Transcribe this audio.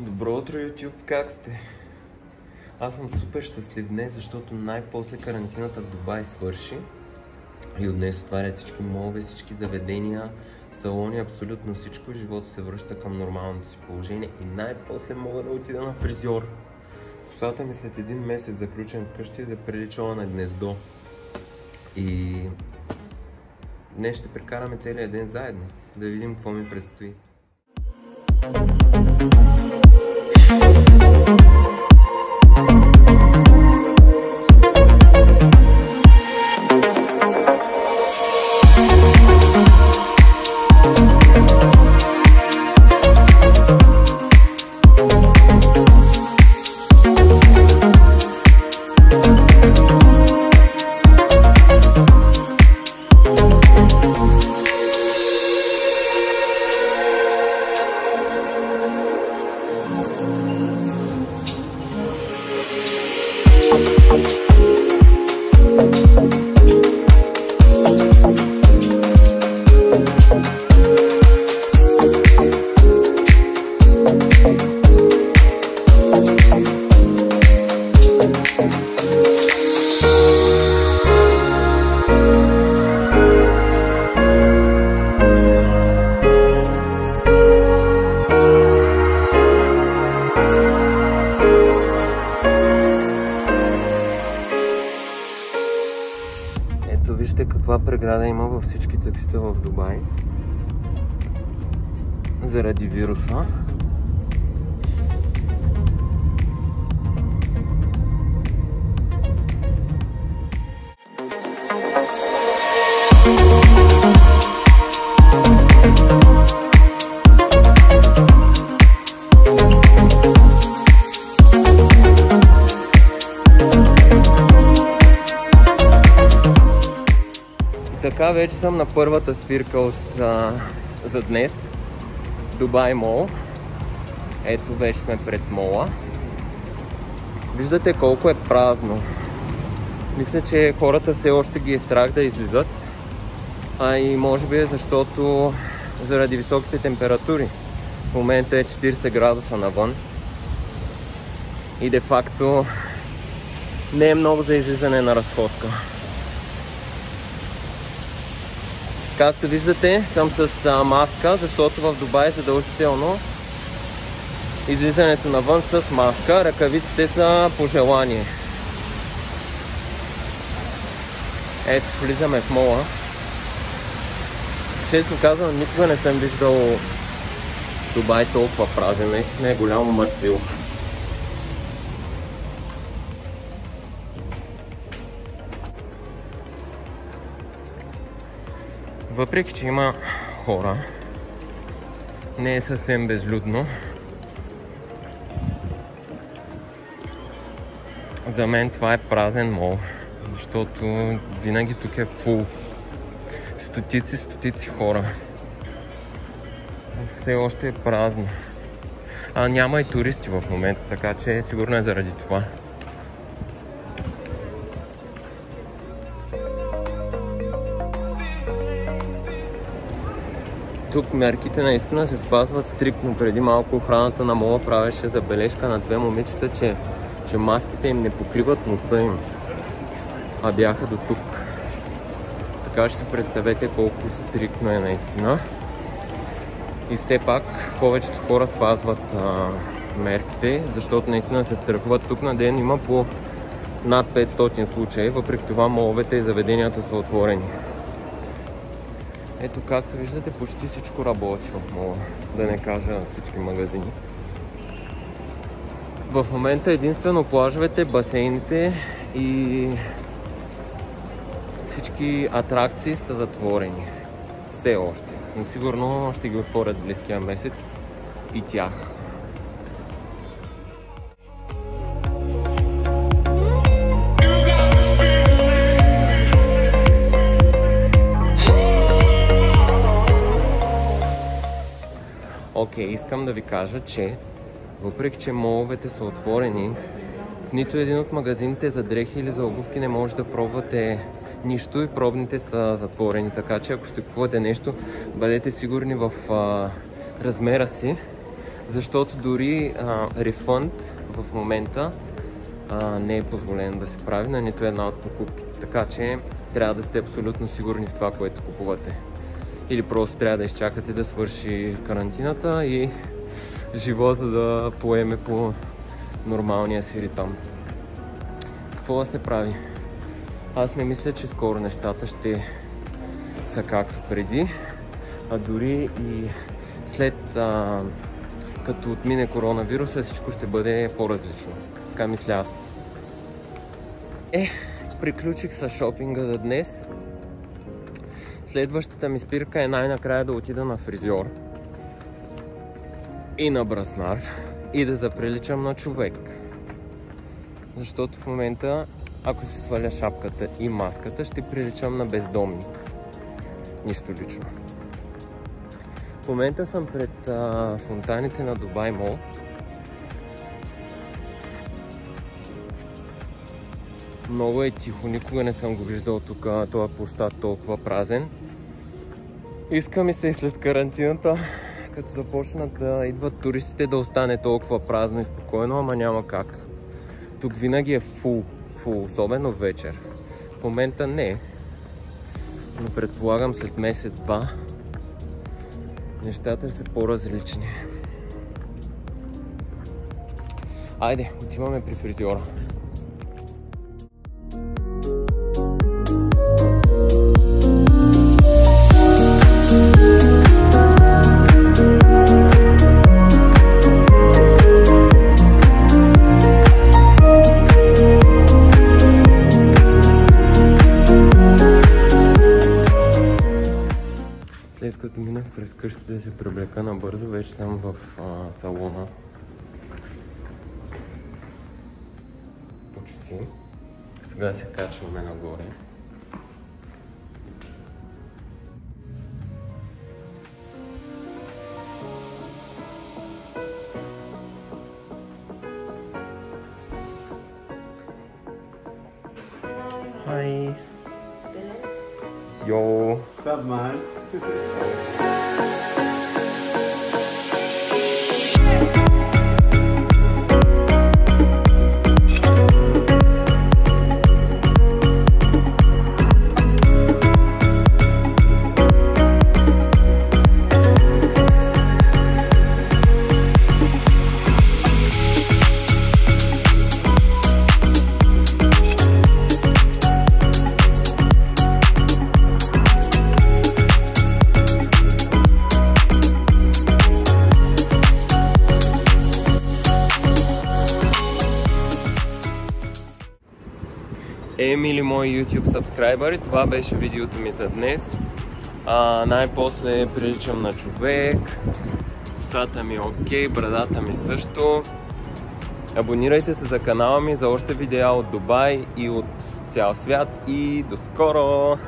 Добро утро, YouTube! Как сте? Аз съм супер щастлив днес, защото най-после карантината в Дубай свърши. И от днес отварят всички молове, всички заведения, салони, абсолютно всичко. Живота се връща към нормалното си положение и най-после мога да отида на фризьор. Косата ми след един месец заключен вкъщи е заприличала на гнездо. И днес ще прекараме целият ден заедно. Да видим какво ми предстои. Ето преграда има във всички таксита в Дубай. Заради вируса. Така вече съм на първата спирка от, а, за днес. Дубай Мол. Ето вече сме пред мола. Виждате колко е празно. Мисля, че хората все още ги е страх да излизат. А и може би е защото заради високите температури. В момента е 40 градуса навън. И де факто не е много за излизане на разходка. Както виждате, съм с а, маска, защото в Дубай е задължително излизането навън с маска. Ръкавиците са по желание. Ето, влизаме в мола. Честно казвам, никога не съм виждал Дубай толкова празен. Наистина е голямо мъртвило. Въпреки, че има хора, не е съвсем безлюдно. За мен това е празен мол, защото винаги тук е фул. Стотици, стотици хора. Все още е празно. А няма и туристи в момента, така че сигурно е заради това. Тук мерките наистина се спазват стриктно. Преди малко охраната на мола правеше забележка на две момичета, че, че маските им не покриват носа им. А бяха до тук. Така ще си представете колко стриктно е наистина. И все пак повечето хора спазват а, мерките, защото наистина се страхуват. Тук на ден има по над 500 случаи, въпреки това моловете и заведенията са отворени. Ето както виждате почти всичко работи в мола, да не кажа всички магазини. В момента единствено плажовете, басейните и всички атракции са затворени. Все още. Но сигурно ще ги отворят близкия месец и тях. Окей, okay, искам да ви кажа, че въпреки, че моловете са отворени, в нито един от магазините за дрехи или за обувки не може да пробвате нищо и пробните са затворени. Така че ако ще купувате нещо, бъдете сигурни в а, размера си, защото дори а, рефънд в момента а, не е позволено да се прави на нито една от покупките. Така че трябва да сте абсолютно сигурни в това, което купувате. Или просто трябва да изчакате да свърши карантината и живота да поеме по нормалния си ритъм. Какво да се прави? Аз не мисля, че скоро нещата ще са както преди, а дори и след а, като отмине коронавируса всичко ще бъде по-различно. Така мисля аз. Е, приключих с шопинга за днес. Следващата ми спирка е най-накрая да отида на фризьор и на браснар и да заприличам на човек. Защото в момента, ако си сваля шапката и маската, ще приличам на бездомник. Нищо лично. В момента съм пред а, фонтаните на Дубай Мол. Много е тихо, никога не съм го виждал тук, този площад толкова празен. Иска ми се и след карантината, като започнат да идват туристите, да остане толкова празно и спокойно, ама няма как. Тук винаги е фул, фул, особено вечер. В момента не, но предполагам след месец-два нещата са по-различни. Айде, отиваме при фризьора. Минах през къщата да се привлека набързо, вече съм в а, салона. Почти. Сега се качваме нагоре. Hi. Yo. What's up, man? мили мои YouTube сабскрайбъри, това беше видеото ми за днес. Най-после приличам на човек, косата ми е окей, брадата ми също. Абонирайте се за канала ми за още видеа от Дубай и от цял свят и до скоро!